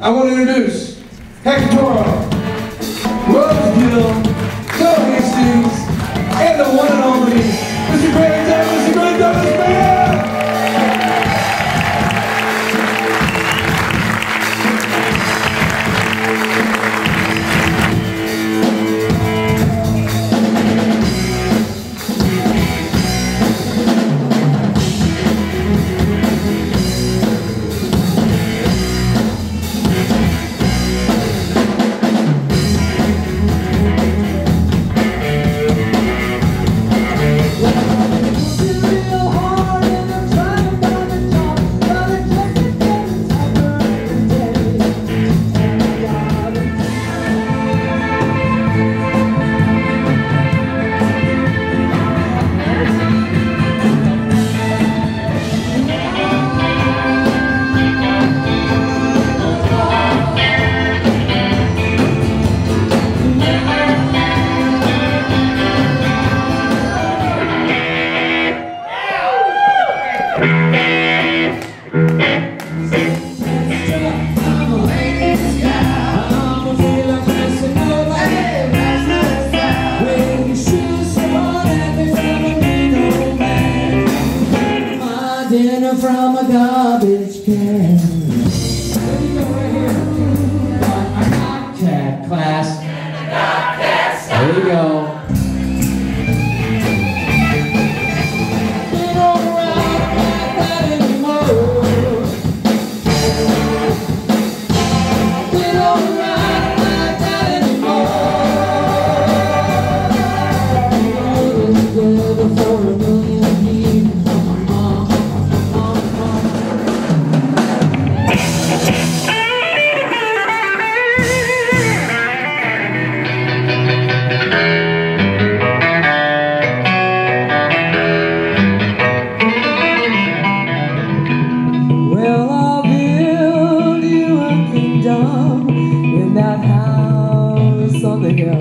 I want to introduce Hector, Rosegill, dinner from a garbage can. There you go.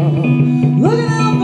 Look at them.